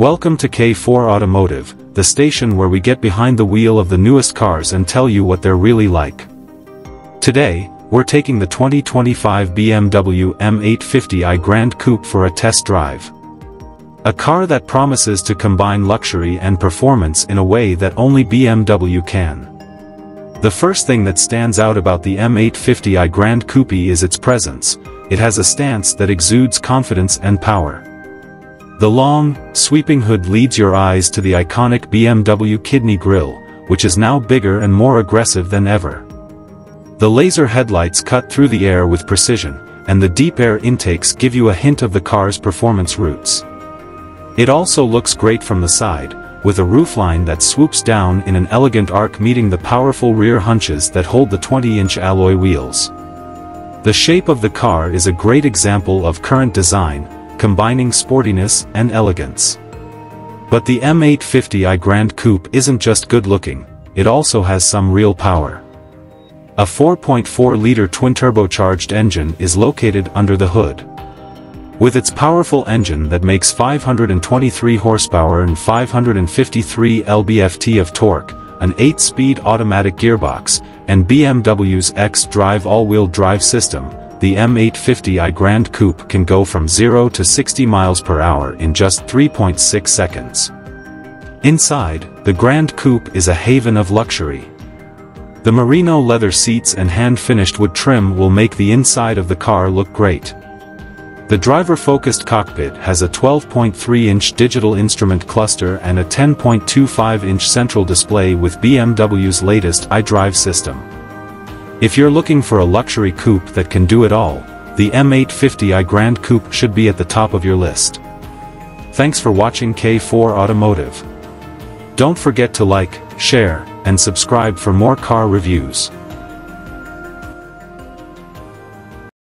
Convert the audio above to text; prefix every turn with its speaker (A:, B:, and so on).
A: Welcome to K4 Automotive, the station where we get behind the wheel of the newest cars and tell you what they're really like. Today, we're taking the 2025 BMW M850i Grand Coupe for a test drive. A car that promises to combine luxury and performance in a way that only BMW can. The first thing that stands out about the M850i Grand Coupe is its presence, it has a stance that exudes confidence and power. The long, sweeping hood leads your eyes to the iconic BMW kidney grille, which is now bigger and more aggressive than ever. The laser headlights cut through the air with precision, and the deep air intakes give you a hint of the car's performance roots. It also looks great from the side, with a roofline that swoops down in an elegant arc meeting the powerful rear hunches that hold the 20-inch alloy wheels. The shape of the car is a great example of current design, combining sportiness and elegance. But the M850i Grand Coupe isn't just good-looking, it also has some real power. A 4.4-liter twin-turbocharged engine is located under the hood. With its powerful engine that makes 523 horsepower and 553 lb-ft of torque, an 8-speed automatic gearbox, and BMW's X-Drive all-wheel drive system, the M850i Grand Coupe can go from 0 to 60 miles per hour in just 3.6 seconds. Inside, the Grand Coupe is a haven of luxury. The merino leather seats and hand-finished wood trim will make the inside of the car look great. The driver-focused cockpit has a 12.3-inch digital instrument cluster and a 10.25-inch central display with BMW's latest iDrive system. If you're looking for a luxury coupe that can do it all, the M850i Grand Coupe should be at the top of your list. Thanks for watching K4 Automotive. Don't forget to like, share, and subscribe for more car reviews.